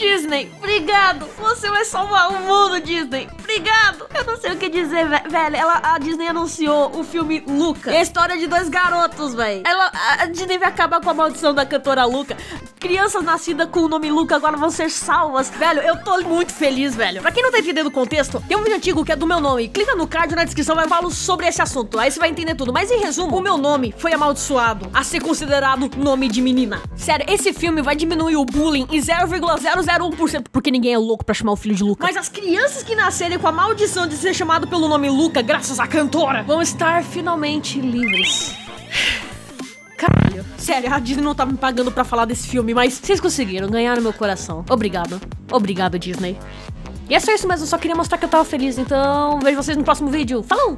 Disney, obrigado. Você vai salvar o mundo, Disney. Obrigado. Eu não sei o que dizer, ve- velho. Ela, a Disney anunciou o filme Luca. É a história de dois garotos, velho. Ela, a Disney vai acabar com a maldição da cantora Luca. Crianças nascidas com o nome Luca agora vão ser salvas. Velho, eu tô muito feliz, velho. Pra quem não tá entendendo o contexto, tem um vídeo antigo que é do meu nome. Clica no card na descrição, eu falo sobre esse assunto. Aí você vai entender tudo. Mas em resumo, o meu nome foi amaldiçoado a ser considerado nome de menina. Sério, esse filme vai diminuir o bullying em 0,001%, porque ninguém é louco pra chamar o filho de Luca. Mas as crianças que nascerem com a maldição de ser chamado pelo nome Luca, graças à cantora, vão estar finalmente livres. Caralho. Sério, a Disney não tá me pagando pra falar desse filme, mas vocês conseguiram ganhar no meu coração. Obrigado. Obrigado, Disney. E é só isso mesmo, eu só queria mostrar que eu tava feliz. Então, vejo vocês no próximo vídeo. Falou!